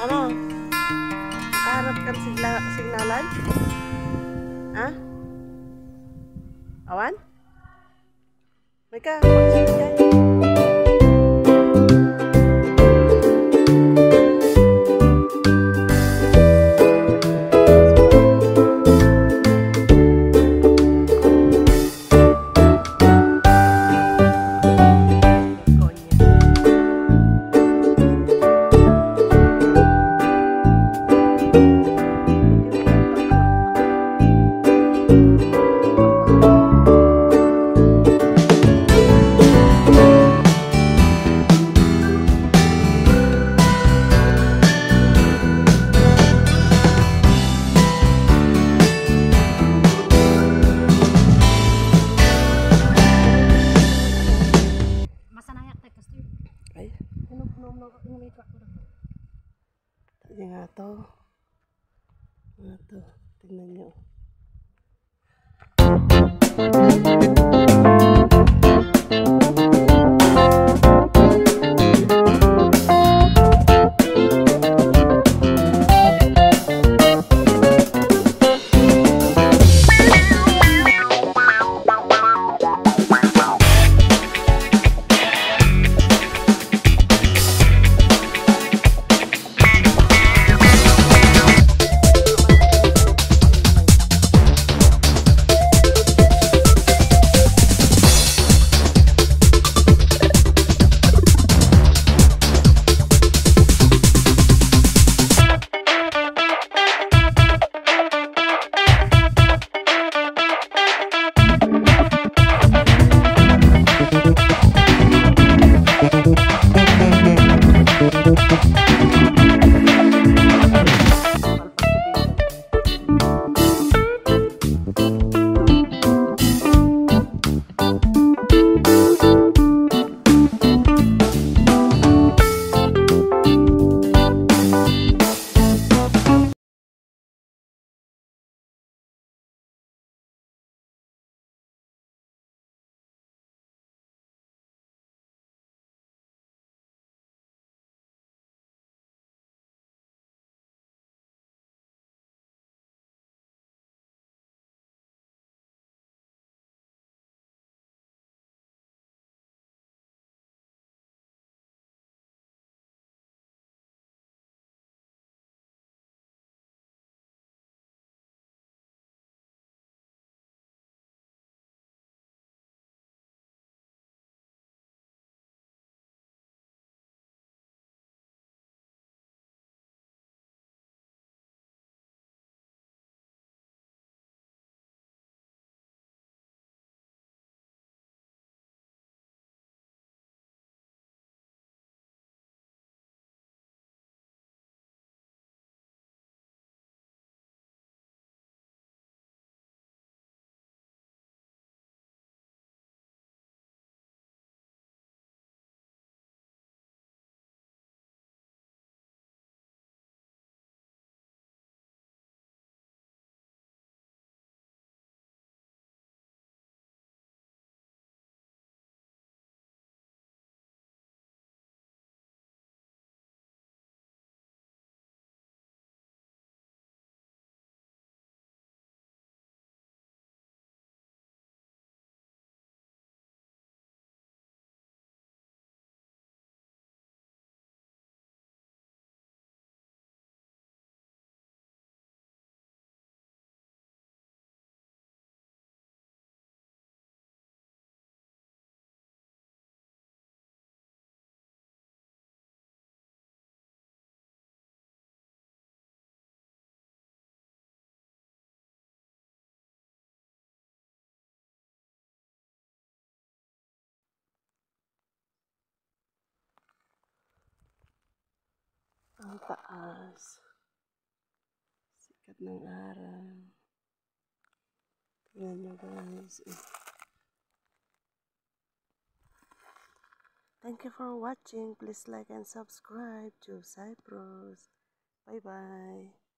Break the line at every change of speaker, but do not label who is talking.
Ano? Nakahanap ka sigla signalan? Ha? Awan? May ka, pakisig nga to. Nga to. Tingnan nyo. Taas. Sikat ng araw. Tingnan nyo guys. Thank you for watching. Please like and subscribe to Cyprus. Bye-bye.